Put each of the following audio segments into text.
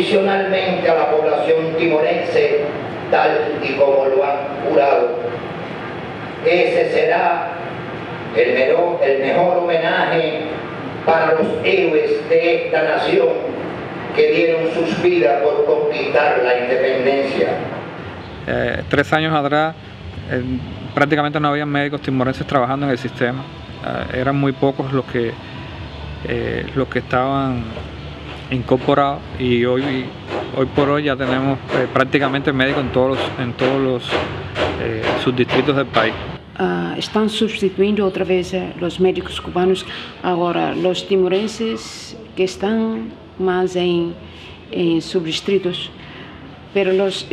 incondicionalmente a la población timorense tal y como lo han jurado. Ese será el mejor, el mejor homenaje para los héroes de esta nación que dieron sus vidas por conquistar la independencia. Eh, tres años atrás eh, prácticamente no había médicos timorenses trabajando en el sistema. Eh, eran muy pocos los que, eh, los que estaban incorporados y hoy, hoy por hoy ya tenemos eh, prácticamente médicos en todos los, en todos los eh, subdistritos del país. Ah, están sustituindo outra vez eh, os médicos cubanos. Agora, os timorenses que estão mais em, em subdistritos, pero los,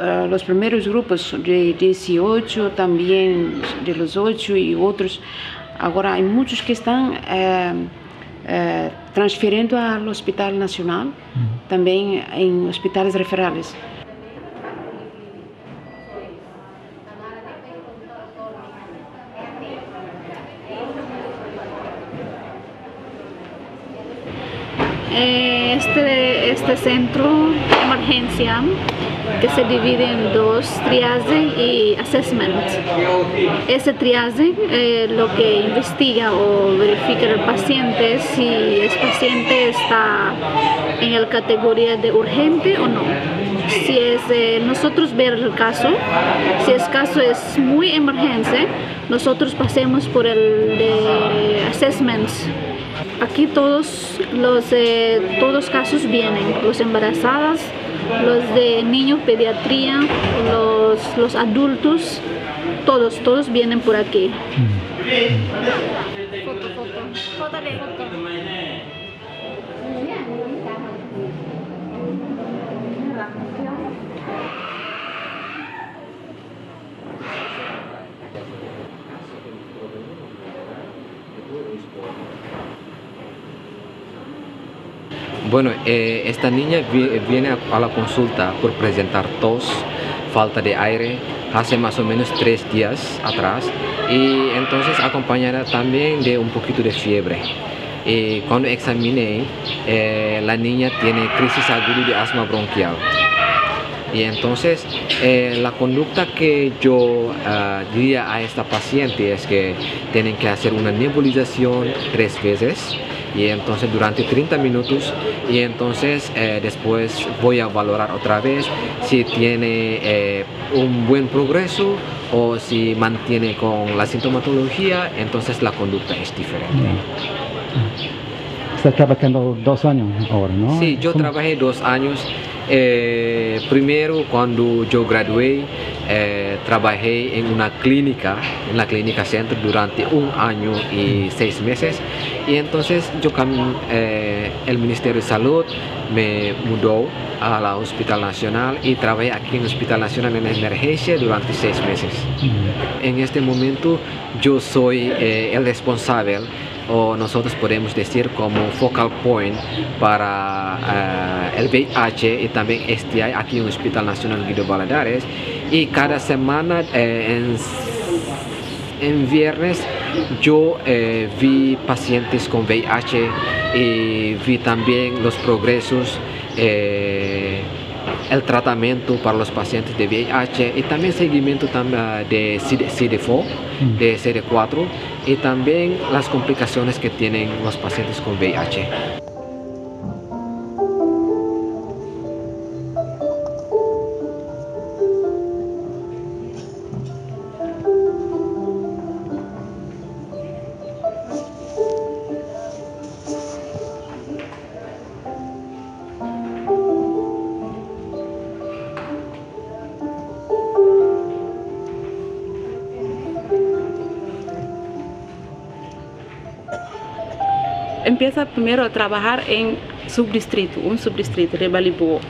ah, los primeros grupos de 18, também de los 8 e outros, agora há muitos que estão eh, eh, transferindo ao Hospital Nacional, também em hospitais referales. Eh, Este, este centro de emergencia que se divide en dos, triage y assessment. Ese triage eh, lo que investiga o verifica el paciente si el paciente está en la categoría de urgente o no. Si es eh, nosotros ver el caso, si el caso es muy emergente, nosotros pasemos por el de assessments Aquí todos los eh, todos casos vienen, los embarazadas, los de niños, pediatría, los, los adultos, todos, todos vienen por aquí. Bueno, eh, esta niña vi- viene a, la consulta por presentar tos, falta de aire, hace más o menos tres días atrás y entonces acompañada también de un poquito de fiebre. Y cuando examiné, eh, la niña tiene crisis aguda de asma bronquial. Y entonces eh, la conducta que yo ah, diría a esta paciente es que tienen que hacer una nebulización tres veces y entonces durante 30 minutos y entonces eh, después voy a valorar otra vez si tiene eh, un buen progreso o si mantiene con la sintomatología, entonces la conducta es diferente. Está trabajando dos años ahora, ¿no? Sí, yo ¿Cómo? trabajé dos años. Eh, primero, cuando yo gradué, eh, trabajé en una clínica, en la clínica centro, durante un año y seis meses. Y entonces yo eh, el Ministerio de Salud me mudó a la Hospital Nacional y trabajé aquí en el Hospital Nacional en emergencia durante seis meses. En este momento yo soy eh, el responsable o nosotros podemos decir como focal point para eh, el VIH y también STI aquí en el Hospital Nacional Guido Baladares y cada semana eh, en, en viernes yo eh, vi pacientes con VIH y vi también los progresos eh, el tratamiento para los pacientes de VIH y también seguimiento ah, de CD- CD4, de CD4 y también las complicaciones que tienen los pacientes con VIH. Empieza primero a trabajar en subdistrito, un subdistrito de Balibó.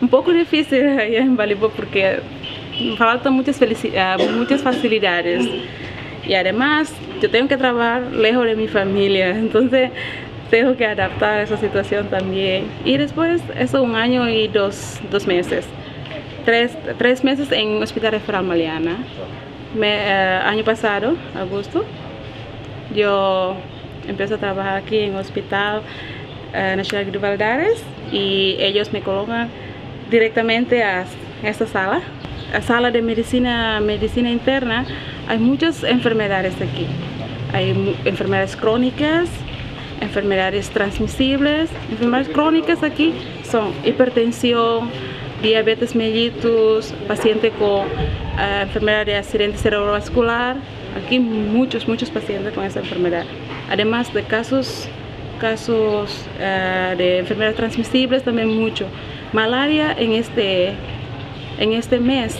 Un poco difícil allá en Balibó porque faltan muchas, ah, muchas facilidades. Y además, yo tengo que trabajar lejos de mi familia, entonces tengo que adaptar a esa situación también. Y después, eso un año y dos, dos meses. Tres, tres meses en Hospital Referral Maliana. Me, eh, año pasado, agosto, yo empiezo a trabajar aquí en el Hospital eh, Nacional de Valdares y ellos me colocan directamente a esta sala, a sala de medicina, medicina interna. Hay muchas enfermedades aquí. Hay enfermedades crónicas, enfermedades transmisibles. Enfermedades crónicas aquí son hipertensión, diabetes mellitus, paciente con eh, enfermedad de accidente cerebrovascular. Aquí muchos, muchos pacientes con esa enfermedad. Además de casos, casos eh, de enfermedades transmisibles también mucho. Malaria en este, en este mes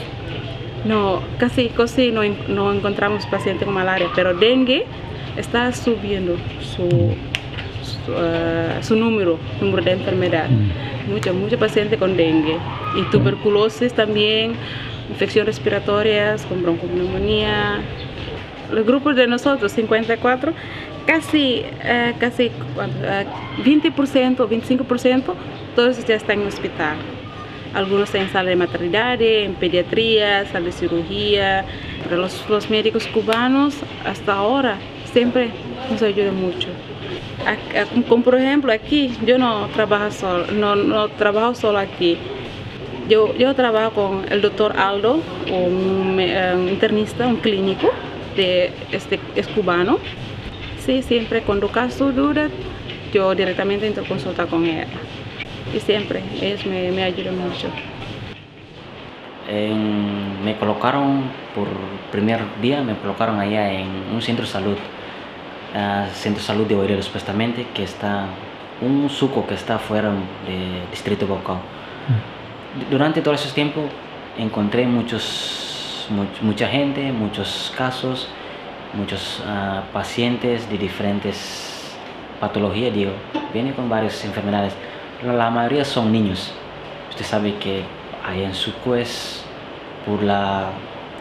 no, casi, casi no, no encontramos pacientes con malaria, pero dengue está subiendo su, su, eh, su número, número de enfermedad. Muchos, muchos pacientes con dengue. Y tuberculosis también, infecciones respiratorias, con broncopneumonía. Los grupos de nosotros, 54, casi, eh, casi. Eh, 20% o 25%, todos ya están en hospital. Algunos en sala de maternidad, en pediatría, sala de cirugía. Pero los, los médicos cubanos hasta ahora siempre nos ayudan mucho. Como por ejemplo aquí, yo no trabajo solo, no, no trabajo solo aquí. Yo, yo trabajo con el doctor Aldo, un eh, un internista, un clínico, de, este, es cubano. Sí, siempre cuando caso dura, yo directamente entro a consulta con él. Y siempre, ellos me, me ayudan mucho. En- me colocaron por primer día, me colocaron allá en un centro de salud, ah, centro de salud de Oirero supuestamente, que está, un suco que está fuera del distrito de Bocao. Durante todo ese tiempo encontré muchos, much- mucha gente, muchos casos, muchos ah, pacientes de diferentes patologías, digo, vienen con varias enfermedades. La, la mayoría son niños. Usted sabe que ahí en es por la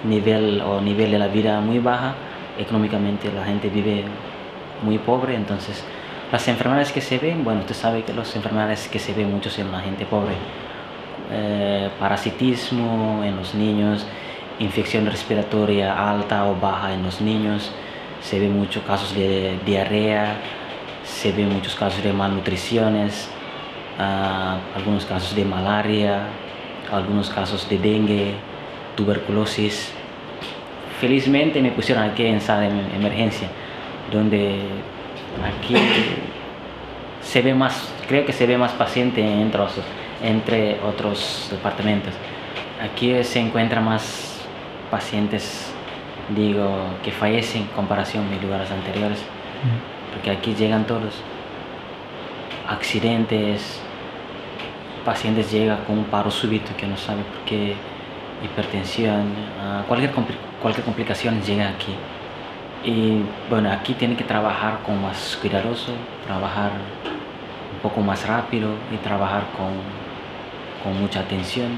nivel o nivel de la vida muy baja, económicamente la gente vive muy pobre, entonces las enfermedades que se ven, bueno, usted sabe que las enfermedades que se ven muchos en la gente pobre, eh, parasitismo en los niños, infección respiratoria alta o baja en los niños, se ven muchos casos de diarrea, se ven muchos casos de malnutriciones, ah, algunos casos de malaria, algunos casos de dengue, tuberculosis. Felizmente me pusieron aquí en sala de em- emergencia, donde aquí se ve más, creo que se ve más paciente entre entre otros departamentos. Aquí se encuentran más pacientes, digo, que fallecen en comparación mis lugares anteriores, porque aquí llegan todos. Accidentes, pacientes llegan con un paro súbito que no sabe por qué, hipertensión, ah, cualquier, compli- cualquier complicación llega aquí. Y bueno, aquí tiene que trabajar con más cuidadoso, trabajar un poco más rápido y trabajar con, con mucha atención,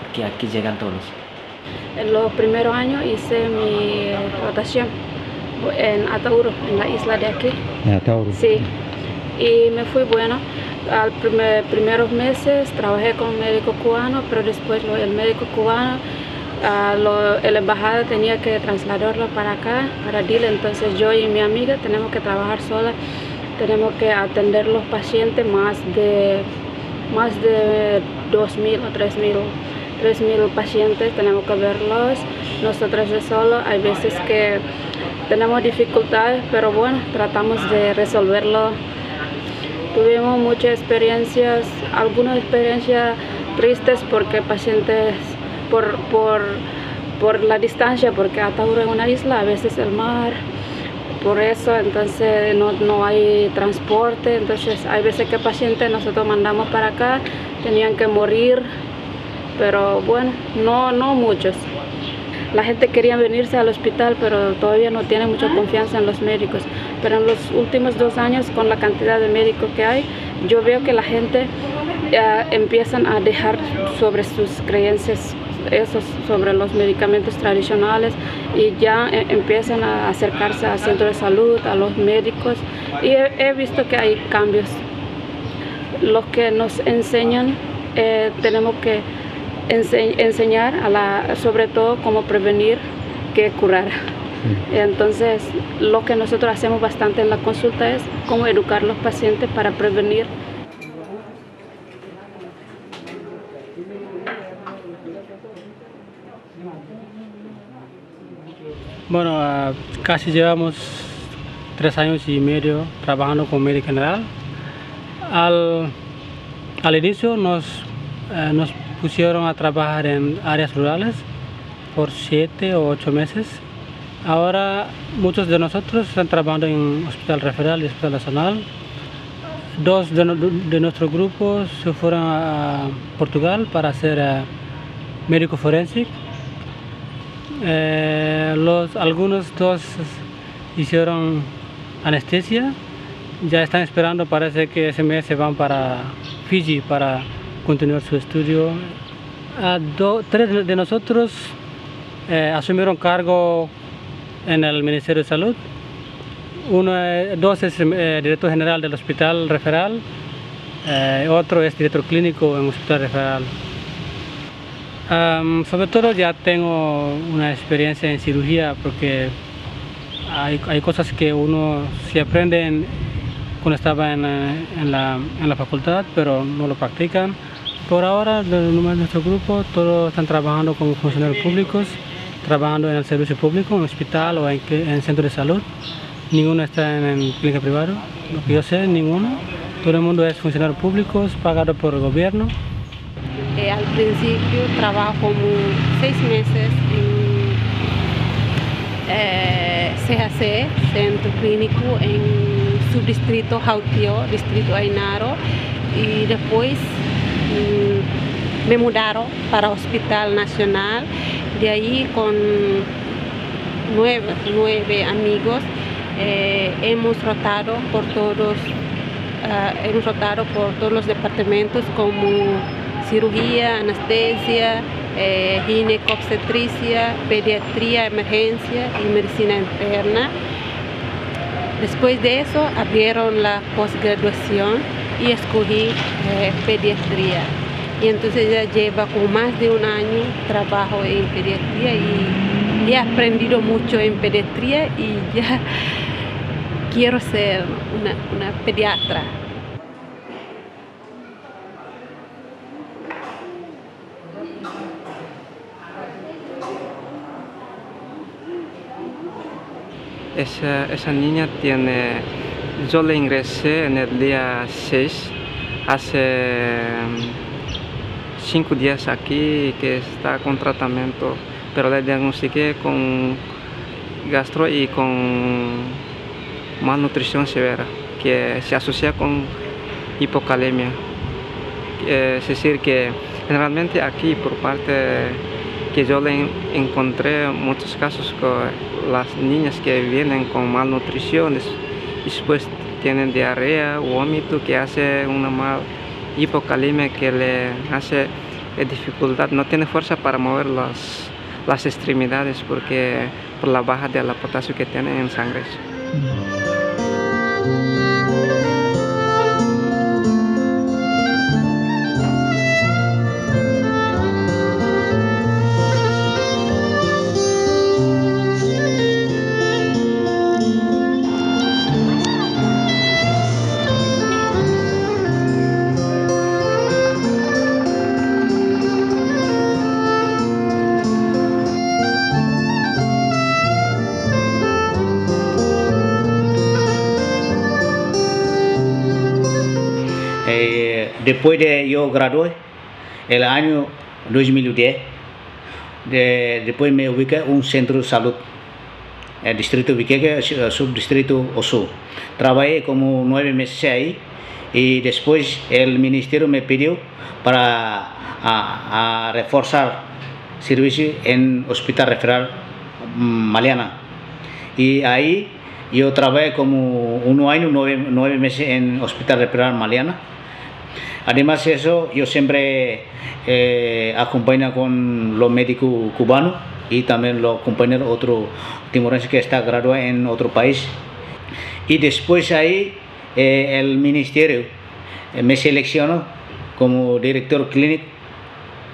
porque aquí llegan todos. En los primeros años hice mi rotación en Atauro, en la isla de aquí. En Atauro. Sí, y me fui bueno. Al primer, primeros meses trabajé con un médico cubano, pero después lo- el médico cubano, lo- el embajada tenía que trasladarlo para acá, para Dile. Entonces yo y mi amiga tenemos que trabajar sola, tenemos que atender los pacientes más de más de 2.000 o 3.000 3.000 pacientes, tenemos que verlos nosotros de solo. Hay veces que tenemos dificultades, pero bueno, tratamos de resolverlo. Tuvimos muchas experiencias, algunas experiencias tristes porque pacientes, por, por, por la distancia, porque Atauro es una isla, a veces el mar, por eso entonces no, no hay transporte, entonces hay veces que pacientes nosotros mandamos para acá, tenían que morir, pero bueno, no, no muchos. La gente quería venirse al hospital, pero todavía no tiene mucha confianza en los médicos. Pero en los últimos dos años, con la cantidad de médicos que hay, yo veo que la gente eh, empiezan a dejar sobre sus creencias eso sobre los medicamentos tradicionales y ya eh, empiezan a acercarse al centro de salud, a los médicos y he, visto que hay cambios. Los que nos enseñan, eh, tenemos que enseñar a la, sobre todo cómo prevenir que curar. Entonces, lo que nosotros hacemos bastante en la consulta es cómo educar a los pacientes para prevenir Bueno, ah, casi llevamos tres años y medio trabajando con médico general. Al, al inicio nos, eh, nos pusieron a trabajar en áreas rurales por siete o ocho meses. Ahora muchos de nosotros están trabajando en Hospital Referral y Hospital Nacional. Dos de, de nuestro grupo se fueron a Portugal para hacer uh, médico forense eh, los, algunos dos hicieron anestesia, ya están esperando, parece que ese mes se van para Fiji para continuar su estudio. tres de nosotros eh, asumieron cargo en el Ministerio de Salud. Uno, dos es eh, director general del Hospital Referral, otro es director clínico en el Hospital Referral sobre todo ya tengo una experiencia en cirugía porque hay, hay cosas que uno se aprende cuando estaba en, en, la, en, la, facultad, pero no lo practican. Por ahora, de nuestro grupo, todos están trabajando como funcionarios públicos, trabajando en el servicio público, en hospital o en, en centro de salud. Ninguno está en, en clínica privada, lo que yo sé, ninguno. Todo el mundo es funcionario público, pagado por el gobierno. Eh, al principio trabajo como seis meses en eh, CAC, Centro Clínico, en subdistrito Jautio, distrito Ainaro, y después me mudaron para Hospital Nacional, de ahí con nueve, amigos eh, hemos rotado por todos hemos rotado por todos los departamentos como cirugía, anestesia, eh, ginecobstetricia, pediatría, emergencia y medicina interna. Después de eso abrieron la posgraduación y escogí eh, pediatría. Y entonces ya lleva como más de un año trabajo en pediatría y he aprendido mucho en pediatría y ya quiero ser una pediatra. Esa, esa niña tiene, yo le ingresé en el día 6, hace 5 mm, días aquí que está con tratamiento, pero le diagnostiqué con gastro y con malnutrición severa, que se asocia con hipocalemia. Es decir, que generalmente aquí por parte que yo le encontré muchos casos con las niñas que vienen con después tienen diarrea, vómito, que hace una mal hipocalemia que le hace dificultad, no tiene fuerza para mover las, las extremidades porque por la baja de la potasio que tiene en sangre. Después de yo gradué, el año 2010, después me ubiqué en un centro de salud, el distrito Viqueque, subdistrito Oso. Trabajé como nueve meses ahí y después el ministerio me pidió para a, reforzar servicio en Hospital Referral mm, Maliana. Y ahí yo trabajé como un año, nueve, nueve meses en Hospital Referral Maliana Además de eso, yo siempre eh, acompaño con los médicos cubanos y también los compañeros otro timorense que está graduado en otro país. Y después ahí eh, el ministerio eh, me seleccionó como director clínico,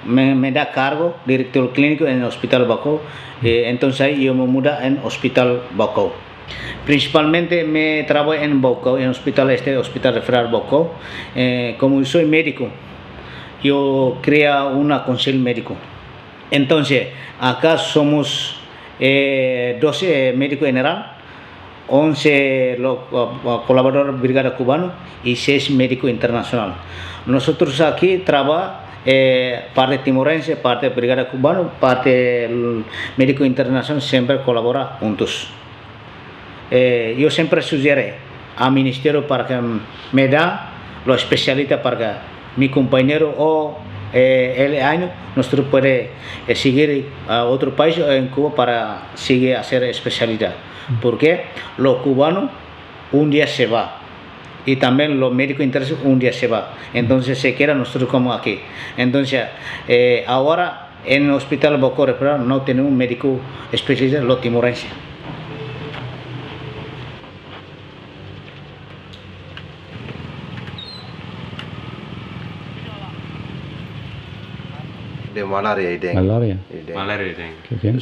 me, da cargo director clínico en el Hospital Bacó, eh, entonces ahí yo me mudo en Hospital Bacó. Principalmente me trabajo en Bocó, en el hospital este, Hospital Referral. Eh, como soy médico, yo creo una consejo médico. Entonces, acá somos eh, 12 médicos general, 11 lo, uh, colaboradores brigada cubano y 6 médicos internacional. Nosotros aquí trabajamos eh, parte timorense, parte brigada cubano, parte médico internacional siempre colabora juntos. Eh, yo siempre sugiero al ministerio para que me da los especialistas para que mi compañero o eh, el año nosotros puede eh, seguir a otro país en Cuba para seguir hacer especialidad. Porque los cubanos un día se va y también los médicos intereses un día se va. Entonces se queda nosotros como aquí. Entonces eh, ahora en el hospital Bocó no tenemos un médico especialista los timorenses. Malaria y dengue. Malaria. Y dengue. Malaria y dengue. Qué bien.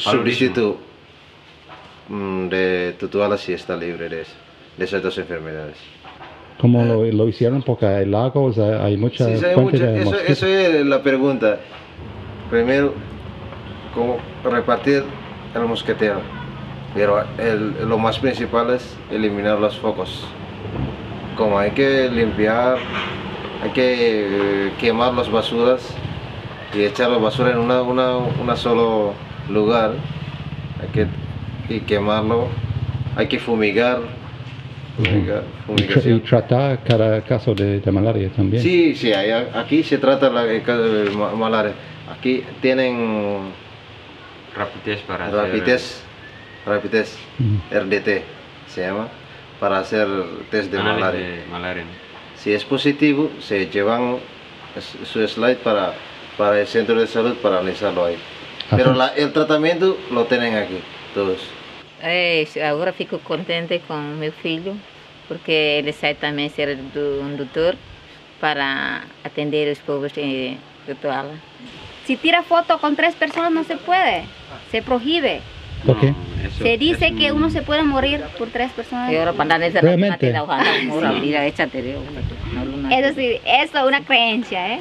Mm, de Tutuala sí está libre de, de esas dos enfermedades. ¿Cómo lo, lo hicieron? Porque hay lagos, hay, hay muchas Sí, hay mucha- de eso, es la pregunta. Primero, cómo repartir el mosquetero. Pero el- lo más principal es eliminar los focos. Como hay que limpiar, hay que eh, quemar las basuras y echar la basura en una, una, una solo lugar. Hay que y quemarlo, hay que fumigar. fumigar Y, tra- y fumigación. tratar cada caso de, de malaria también. Sí, sí, hay- aquí se trata la, el caso de ma- malaria. Aquí tienen Rapidez para hacer- rapidez, rapidez, RDT se llama, para hacer test de análisis malaria. de malaria. ¿no? Si es positivo, se llevan su slide para, para el centro de salud para analizarlo ahí. Pero la- el tratamiento lo tienen aquí, todos. É, agora fico contente com meu filho, porque ele sai também ser do, um doutor para atender os povos de Tutuala. Si tira foto con tres personas no se puede, se prohíbe. ¿Por qué? Se dice que uno se puede morir por tres personas. Y ahora para Realmente. mira, échate de Eso sí, eso es una creencia, ¿eh?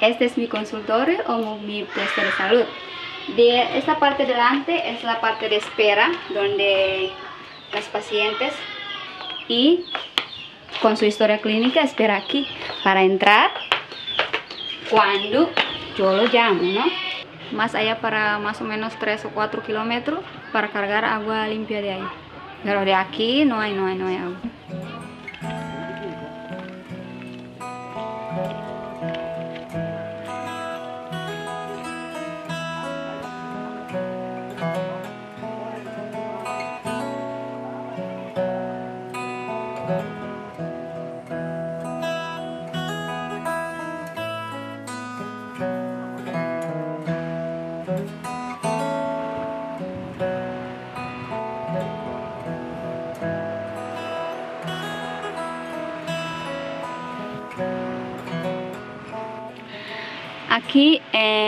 Este es mi consultorio o mi puesto de salud. De esta parte delante es la parte de espera, donde los pacientes y con su historia clínica espera aquí para entrar cuando yo lo llamo, ¿no? Más allá para más o menos 3 o 4 kilómetros para cargar agua limpia de ahí. Pero de aquí no hay, no hay, no hay agua.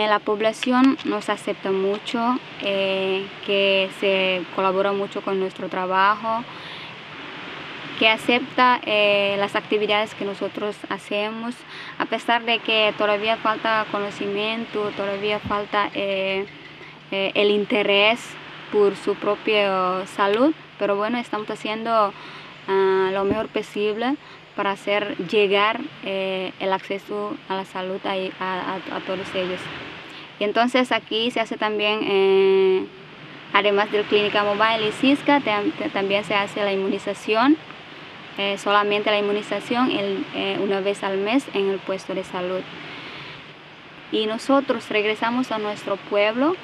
La población nos acepta mucho, eh, que se colabora mucho con nuestro trabajo, que acepta eh, las actividades que nosotros hacemos, a pesar de que todavía falta conocimiento, todavía falta eh, el interés por su propia salud, pero bueno, estamos haciendo ah, lo mejor posible para hacer llegar el acceso a la salud a todos ellos. Y entonces aquí se hace también, eh, además del clínica mobile y CISCA, tam- tam- también se hace la inmunización, eh, solamente la inmunización eh, una vez al mes en el puesto de salud. Y nosotros regresamos a nuestro pueblo,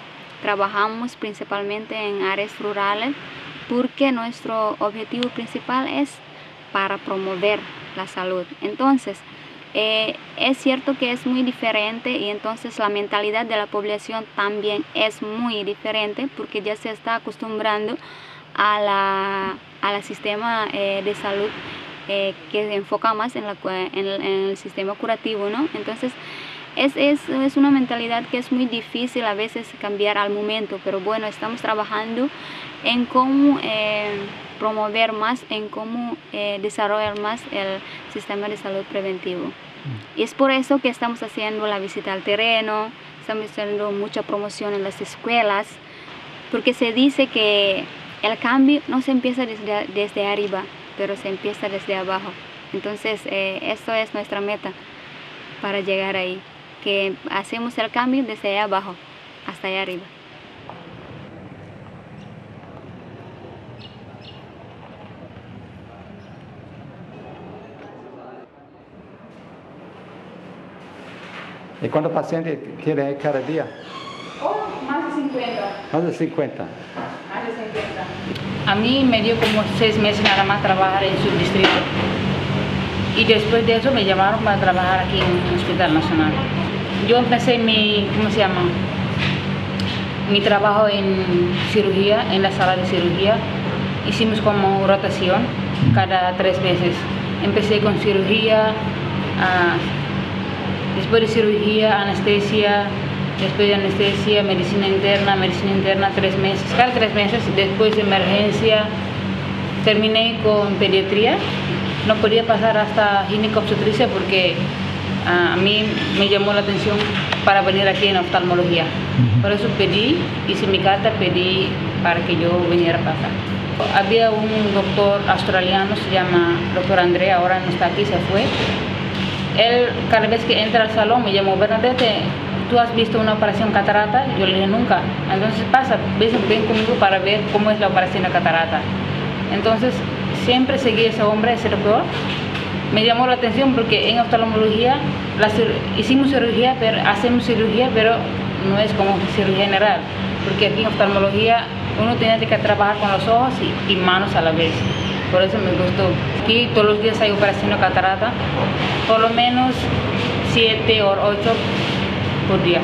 trabajamos principalmente en áreas rurales porque nuestro objetivo principal es para promover la salud. Entonces, eh, es cierto que es muy diferente y entonces la mentalidad de la población también es muy diferente porque ya se está acostumbrando a la, al sistema eh, de salud eh, que se enfoca más en, la, en, el sistema curativo, ¿no? Entonces, es, es, es, una mentalidad que es muy difícil a veces cambiar al momento, pero bueno, estamos trabajando en cómo eh, promover más, en cómo desarrollar más el sistema de salud preventivo. Y es por eso que estamos haciendo la visita al terreno, estamos haciendo mucha promoción en las escuelas, porque se dice que el cambio no se empieza desde, desde arriba, pero se empieza desde abajo. Entonces, eh, es nuestra meta para llegar ahí, que hacemos el cambio desde abajo hasta allá arriba. ¿Y cuántos pacientes tiene cada día? Oh, más de 50. Más de 50. Más de 50. A mí me dio como seis meses nada más trabajar en su distrito. Y después de eso me llamaron para trabajar aquí en el Hospital Nacional. Yo empecé mi, ¿cómo se llama? Mi trabajo en cirugía, en la sala de cirugía. Hicimos como rotación cada tres meses. Empecé con cirugía, ah, después de cirugía, anestesia, después de anestesia, medicina interna, medicina interna tres meses, cada tres meses, después de emergencia, terminé con pediatría, no podía pasar hasta ginecobstetricia porque ah, a mí me llamó la atención para venir aquí en oftalmología. Por eso pedí, hice mi carta, pedí para que yo viniera a pasar. Había un doctor australiano, se llama doctor André, ahora no está aquí, se fue. Él cada vez que entra al salón me llamó, Bernadette, ¿tú has visto una operación catarata? Yo le dije, nunca. Entonces pasa, ven conmigo para ver cómo es la operación de catarata. Entonces siempre seguí a ese hombre, ese doctor. Me llamó la atención porque en oftalmología hicimos cirugía, pero hacemos cirugía, pero no es como cirugía general. Porque aquí en oftalmología uno tiene que trabajar con los ojos y, manos a la vez. Por eso me gustó. Aquí todos los días hay operación de catarata, por lo menos 7 o 8 por día.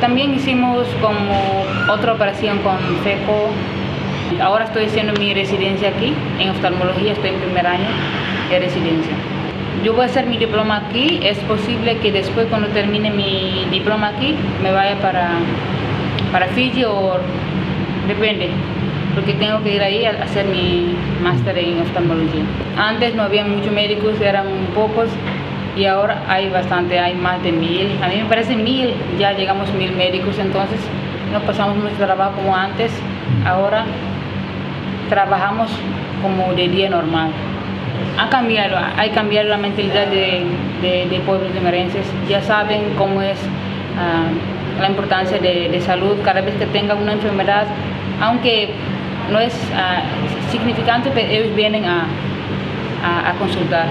También hicimos como otra operación con FECO. Ahora estoy haciendo mi residencia aquí, en oftalmología, estoy en primer año de residencia. Yo voy a hacer mi diploma aquí, es posible que después cuando termine mi diploma aquí me vaya para, para Fiji o depende, porque tengo que ir ahí a hacer mi máster en oftalmología. Antes no había muchos médicos, eran pocos, y ahora hay bastante, hay más de mil, a mí me parece mil, ya llegamos mil médicos, entonces no pasamos mucho trabajo como antes, ahora trabajamos como de día normal. Ha cambiado, hay cambiado la mentalidad de, de, pueblos de merenses, ya saben cómo es ah, la importancia de, salud, cada vez que tengan una enfermedad, aunque no es ah, significante, pero ellos vienen a, a consultar.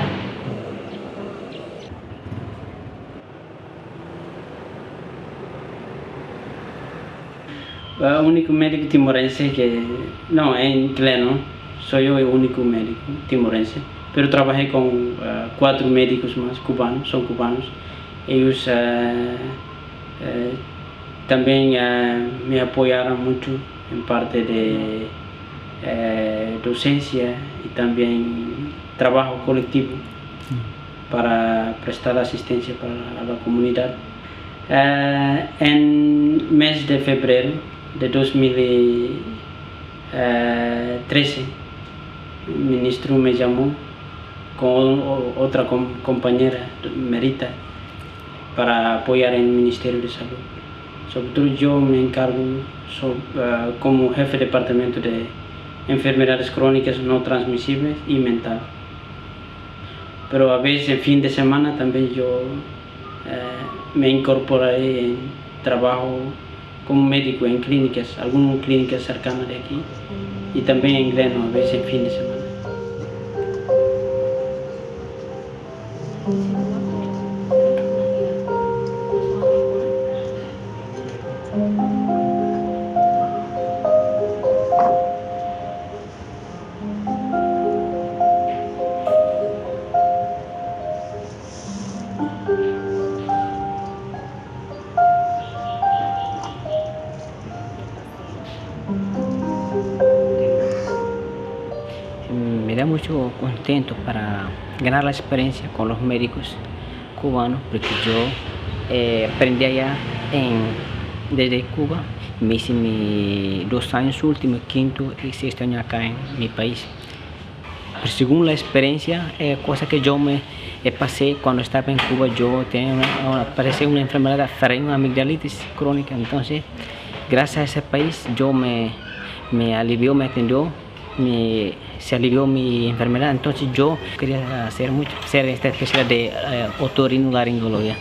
el único médico timorense que, no, en Pleno, soy yo el único médico timorense, pero trabajé con uh, cuatro médicos más cubanos, son cubanos. Ellos también me apoyaron mucho en parte de docencia y también trabajo colectivo para prestar asistencia para la comunidad. en mes de febrero de 2013, el ministro me llamó con otra compañera, Merita, para apoyar en el Ministerio de Salud. Sobre todo yo me encargo eh, como jefe de departamento de enfermedades crónicas no transmisibles y mental. Pero a veces el fin de semana también yo eh, me incorporé en trabajo como médico en clínicas, algunas clínicas cercanas de aquí y también en Greno a veces en fin de semana. Mucho contento para ganar la experiencia con los médicos cubanos, porque yo eh, aprendí allá en, desde Cuba, me hice mis dos años últimos, quinto y sexto año acá en mi país. Pero según la experiencia, eh, cosa que yo me eh, pasé cuando estaba en Cuba, yo tenía una, una enfermedad una amigdalitis crónica, entonces gracias a ese país yo me, me alivió, me atendió, me, se alivió mi enfermedad, entonces yo quería hacer mucho, ser esta especialidad de eh, otorrinolaringología.